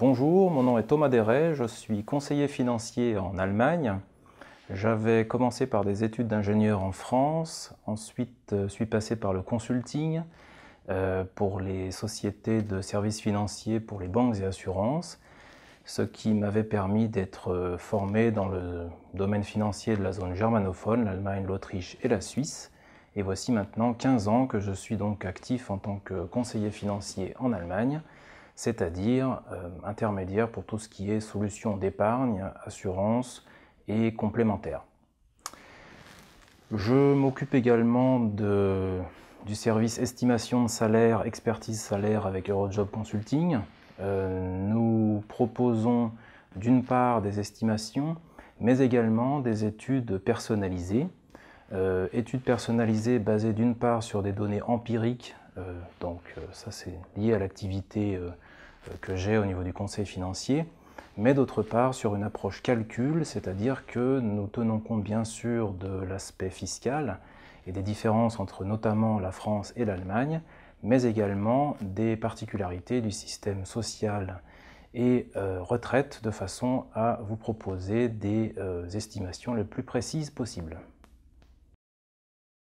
Bonjour, mon nom est Thomas Deret, je suis conseiller financier en Allemagne. J'avais commencé par des études d'ingénieur en France, ensuite euh, suis passé par le consulting euh, pour les sociétés de services financiers pour les banques et assurances, ce qui m'avait permis d'être euh, formé dans le domaine financier de la zone germanophone, l'Allemagne, l'Autriche et la Suisse. Et voici maintenant 15 ans que je suis donc actif en tant que conseiller financier en Allemagne c'est-à-dire euh, intermédiaire pour tout ce qui est solutions d'épargne, assurance et complémentaires. Je m'occupe également du service estimation de salaire, expertise salaire avec Eurojob Consulting. Euh, nous proposons d'une part des estimations, mais également des études personnalisées. Euh, études personnalisées basées d'une part sur des données empiriques donc euh, ça c'est lié à l'activité euh, que j'ai au niveau du conseil financier, mais d'autre part sur une approche calcul, c'est-à-dire que nous tenons compte bien sûr de l'aspect fiscal et des différences entre notamment la France et l'Allemagne, mais également des particularités du système social et retraite de façon à vous proposer des estimations les plus précises possibles.